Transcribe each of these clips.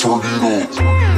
サビだ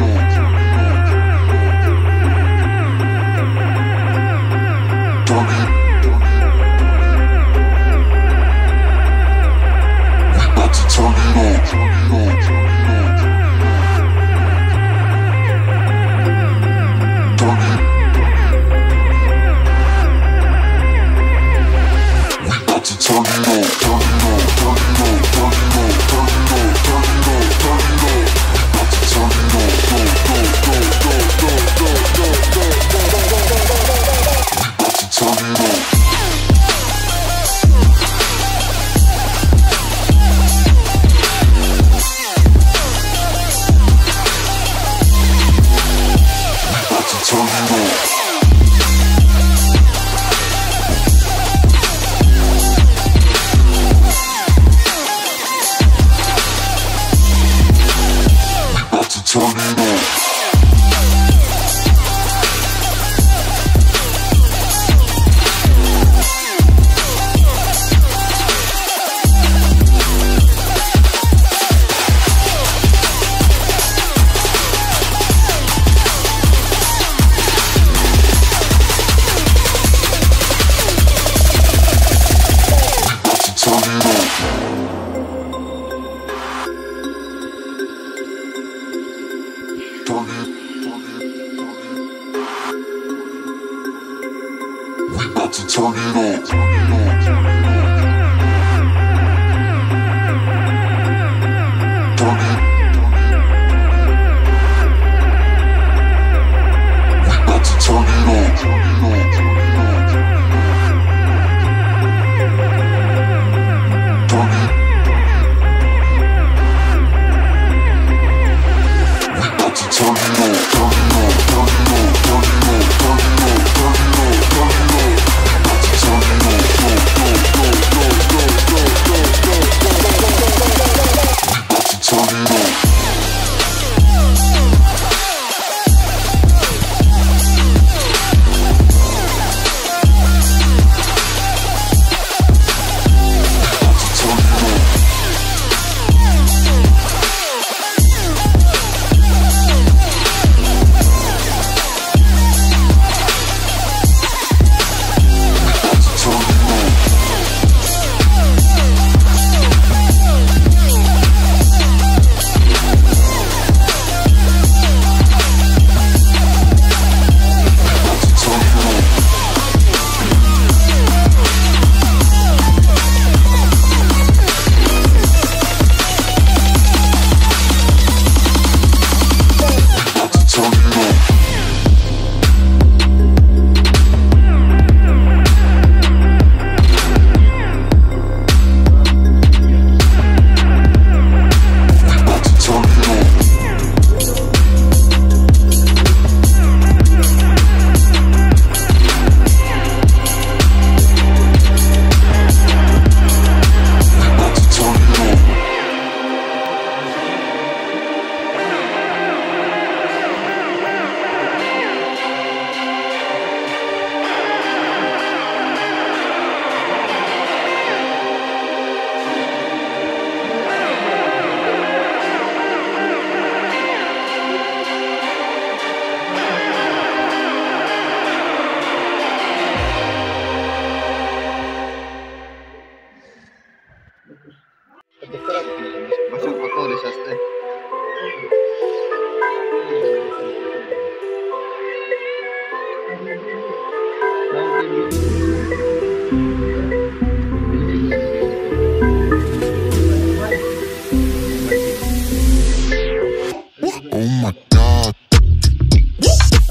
no, no.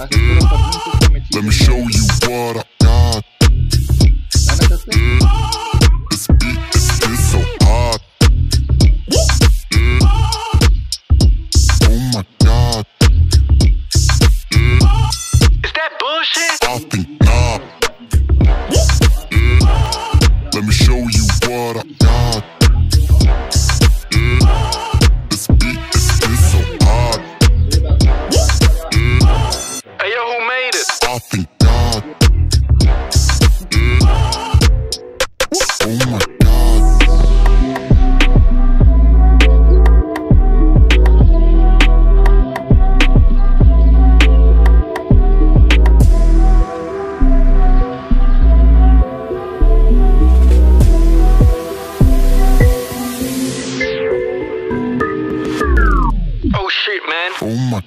Let me show you what I man. Oh my